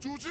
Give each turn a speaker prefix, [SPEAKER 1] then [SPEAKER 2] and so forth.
[SPEAKER 1] 组织